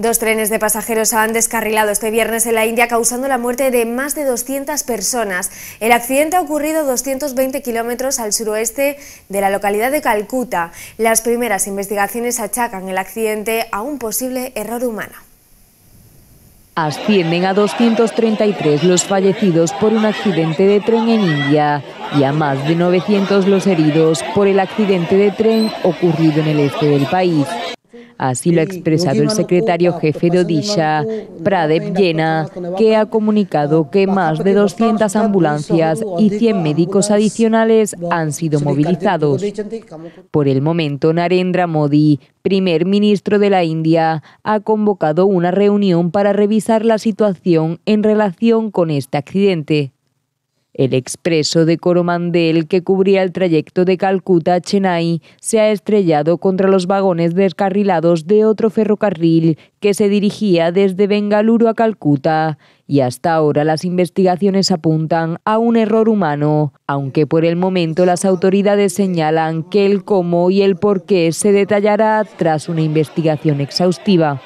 Dos trenes de pasajeros han descarrilado este viernes en la India causando la muerte de más de 200 personas. El accidente ha ocurrido a 220 kilómetros al suroeste de la localidad de Calcuta. Las primeras investigaciones achacan el accidente a un posible error humano. Ascienden a 233 los fallecidos por un accidente de tren en India y a más de 900 los heridos por el accidente de tren ocurrido en el este del país. Así lo ha expresado el secretario jefe de Odisha, Pradep Jena, que ha comunicado que más de 200 ambulancias y 100 médicos adicionales han sido movilizados. Por el momento, Narendra Modi, primer ministro de la India, ha convocado una reunión para revisar la situación en relación con este accidente. El expreso de Coromandel que cubría el trayecto de Calcuta a Chennai se ha estrellado contra los vagones descarrilados de otro ferrocarril que se dirigía desde Bengaluru a Calcuta y hasta ahora las investigaciones apuntan a un error humano, aunque por el momento las autoridades señalan que el cómo y el por qué se detallará tras una investigación exhaustiva.